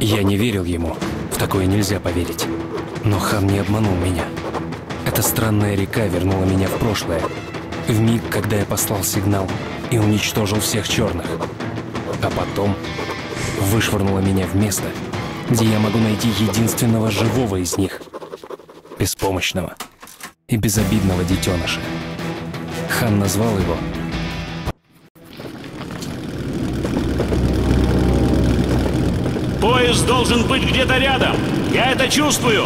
Я не верил ему, в такое нельзя поверить. Но хан не обманул меня. Эта странная река вернула меня в прошлое. В миг, когда я послал сигнал и уничтожил всех черных. А потом вышвырнула меня в место, где я могу найти единственного живого из них. Беспомощного и безобидного детеныша. Хан назвал его Поезд должен быть где-то рядом. Я это чувствую.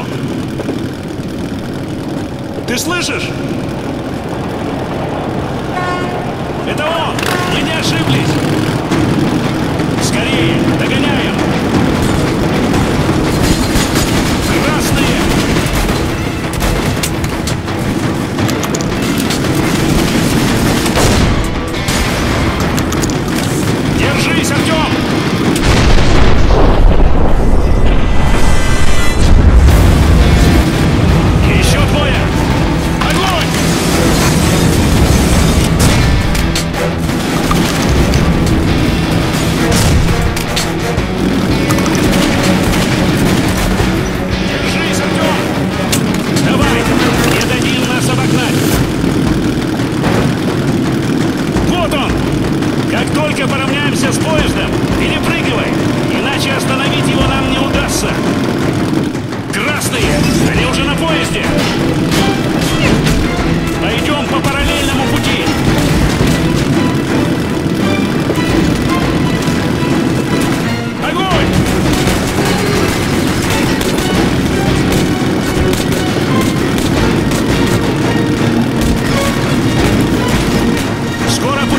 Ты слышишь? Это он! Мы не ошиблись! Скорее!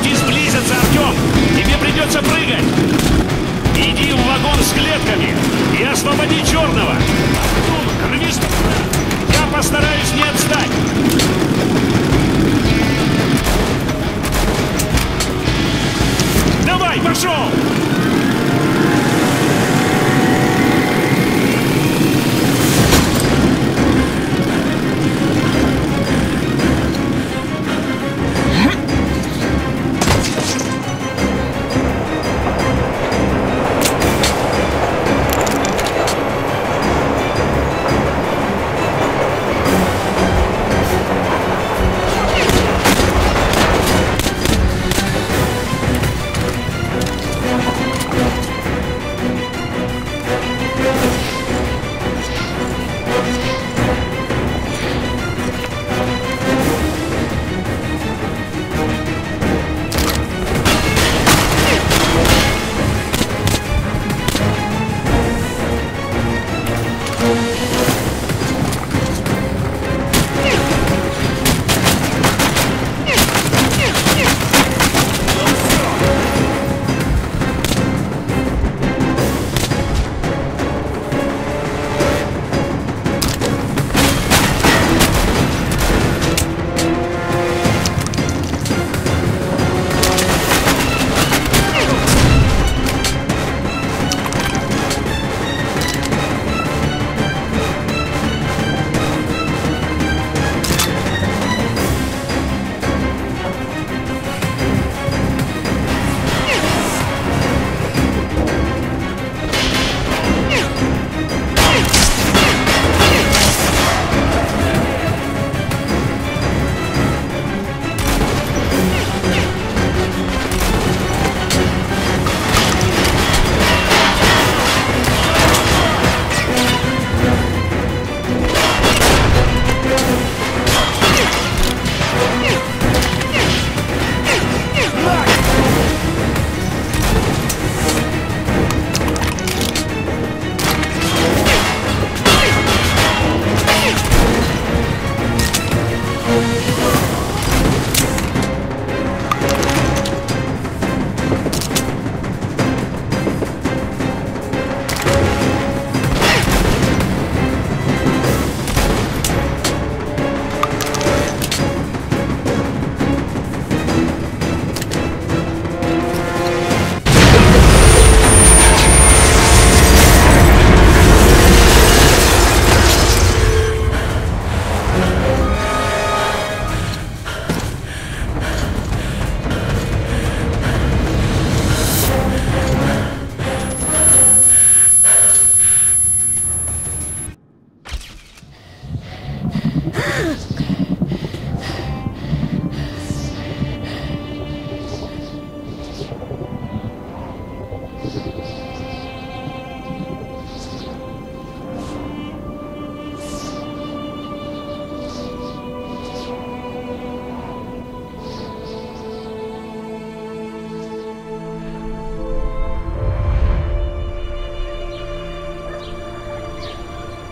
Скоро пути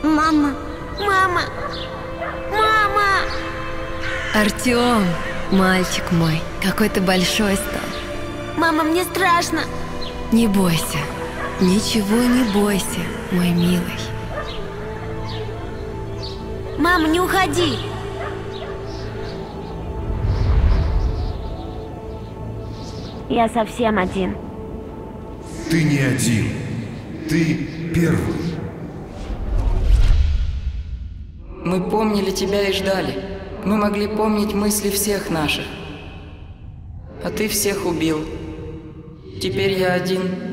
Мама! Мама! Мама! Артем, мальчик мой, какой ты большой стал. Мама, мне страшно! Не бойся, ничего не бойся, мой милый. Мама, не уходи! Я совсем один. Ты не один. Ты первый. Мы помнили тебя и ждали. Мы могли помнить мысли всех наших. А ты всех убил. Теперь я один